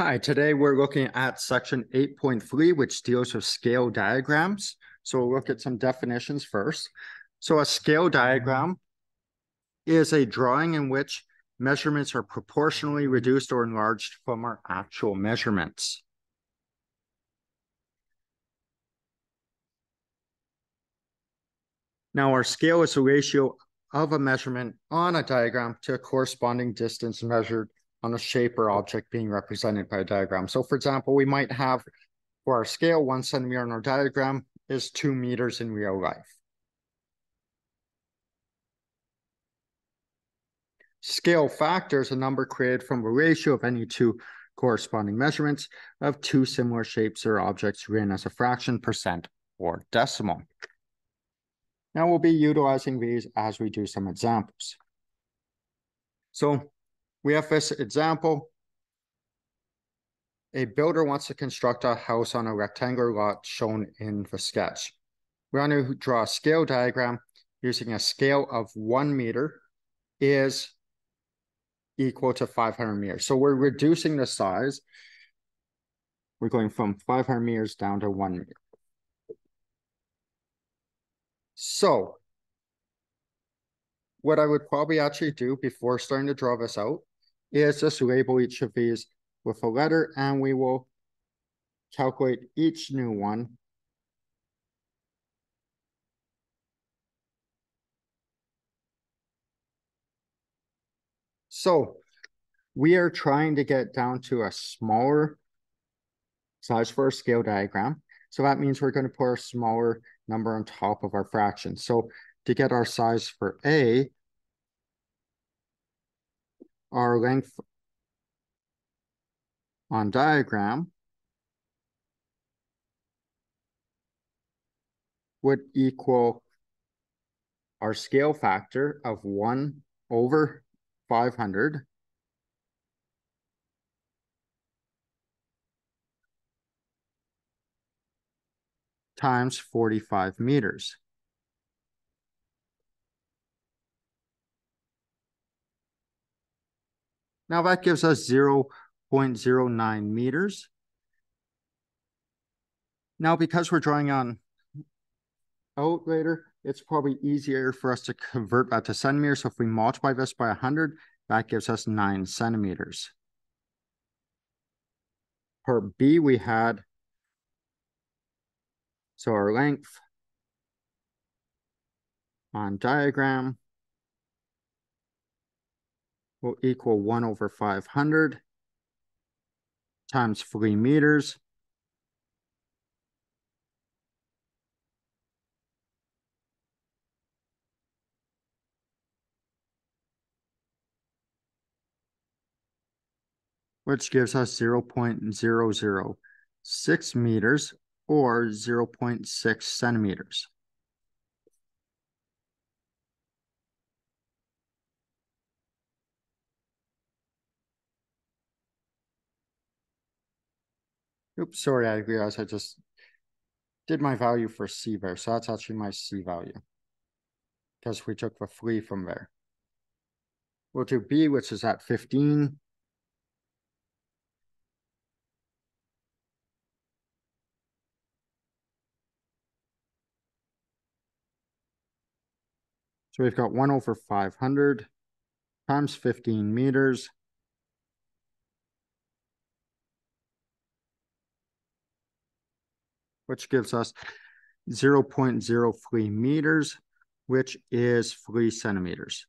Hi, today we're looking at section 8.3, which deals with scale diagrams. So we'll look at some definitions first. So a scale diagram is a drawing in which measurements are proportionally reduced or enlarged from our actual measurements. Now our scale is a ratio of a measurement on a diagram to a corresponding distance measured on a shape or object being represented by a diagram. So for example, we might have for our scale, one centimeter in our diagram is two meters in real life. Scale factor is a number created from a ratio of any two corresponding measurements of two similar shapes or objects written as a fraction, percent, or decimal. Now we'll be utilizing these as we do some examples. So we have this example. A builder wants to construct a house on a rectangular lot shown in the sketch. We want to draw a scale diagram using a scale of one meter is equal to 500 meters. So we're reducing the size. We're going from 500 meters down to one meter. So what I would probably actually do before starting to draw this out is just label each of these with a letter and we will calculate each new one. So we are trying to get down to a smaller size for a scale diagram. So that means we're going to put a smaller number on top of our fraction. So to get our size for A, our length on diagram would equal our scale factor of 1 over 500 times 45 meters. Now that gives us 0 0.09 meters. Now, because we're drawing on out later, it's probably easier for us to convert that to centimeters. So if we multiply this by 100, that gives us 9 centimeters. For B, we had, so our length on diagram will equal 1 over 500 times 3 meters. which gives us 0 0.006 meters or 0 0.6 centimeters. Oops, sorry, I realized I just did my value for C there. So that's actually my C value because we took the 3 from there. We'll do B, which is at 15. So we've got 1 over 500 times 15 meters which gives us 0 0.03 meters, which is 3 centimeters.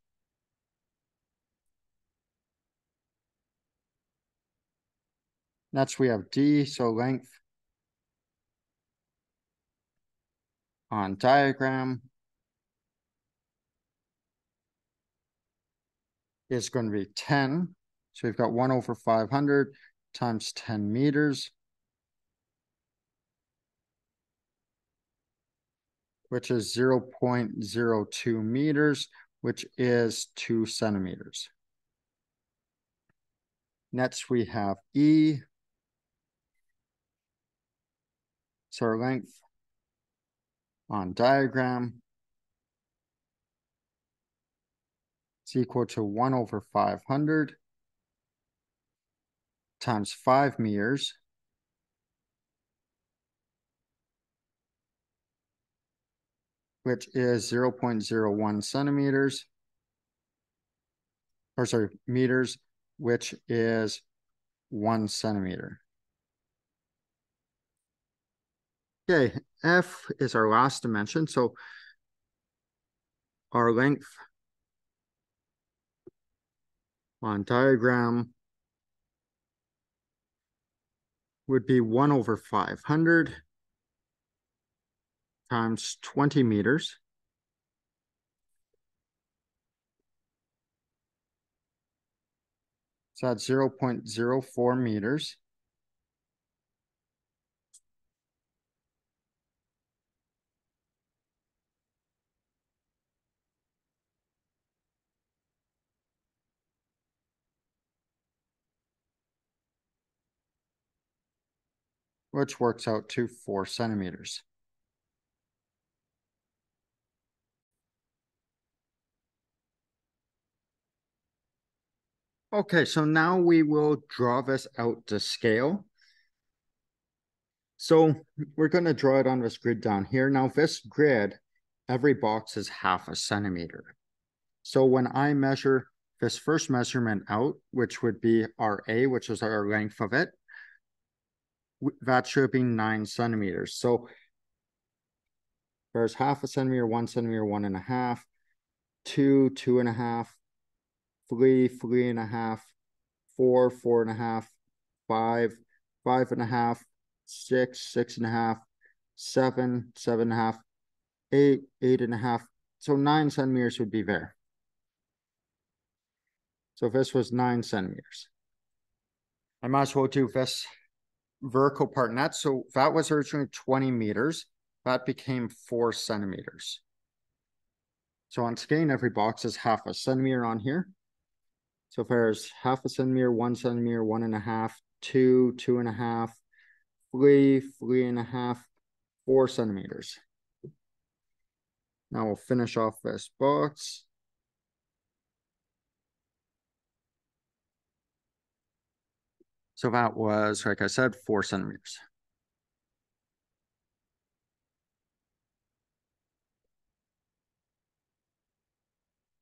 Next, we have D, so length on diagram is going to be 10. So we've got 1 over 500 times 10 meters. Which is 0.02 meters, which is two centimeters. Next, we have E. So our length on diagram is equal to 1 over 500 times five meters which is 0.01 centimeters, or sorry, meters, which is one centimeter. Okay, F is our last dimension. So our length on diagram would be 1 over 500 times 20 meters. So that's 0 0.04 meters. which works out to four centimeters. Okay, so now we will draw this out to scale. So we're going to draw it on this grid down here. Now this grid, every box is half a centimeter. So when I measure this first measurement out, which would be our A, which is our length of it, that should be nine centimeters. So there's half a centimeter, one centimeter, one and a half, two, two and a half, three, three and a half, four, four and a half, five, five and a half, six, six and a half, seven, seven and a half, eight, eight and a half. So nine centimeters would be there. So this was nine centimeters. I might as well do this vertical part net. So that was originally 20 meters. That became four centimeters. So on scaling, every box is half a centimeter on here. So far there's half a centimeter, one centimeter, one and a half, two, two and a half, three, three and a half, four centimeters. Now we'll finish off this box. So that was, like I said, four centimeters.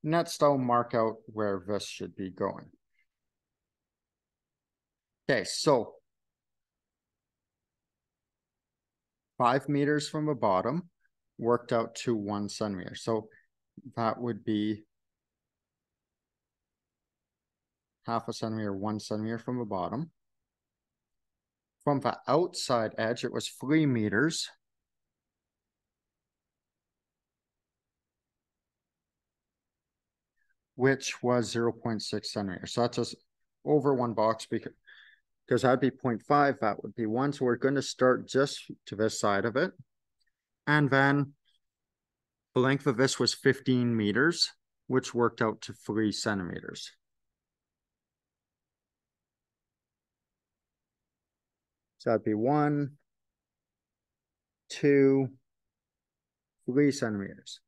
Next, I'll mark out where this should be going. Okay, so five meters from the bottom worked out to one centimeter. So that would be half a centimeter, one centimeter from the bottom. From the outside edge, it was three meters. Which was 0.6 centimeters. So that's just over one box because, because that'd be 0.5, that would be one. So we're going to start just to this side of it. And then the length of this was 15 meters, which worked out to three centimeters. So that'd be one, two, three centimeters.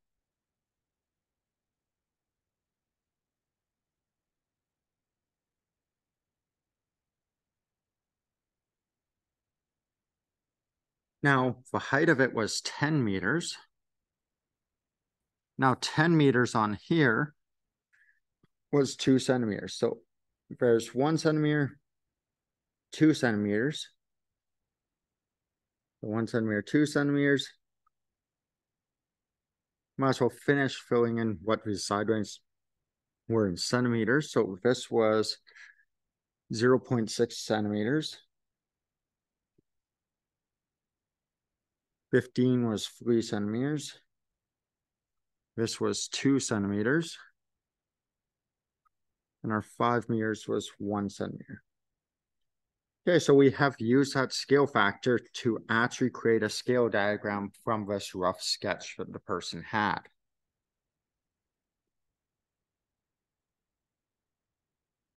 Now, the height of it was 10 meters. Now, 10 meters on here was two centimeters. So there's one centimeter, two centimeters, the one centimeter, two centimeters. Might as well finish filling in what these sideways were in centimeters. So this was 0 0.6 centimeters. 15 was three centimeters. This was two centimeters. And our five meters was one centimeter. Okay, so we have used that scale factor to actually create a scale diagram from this rough sketch that the person had.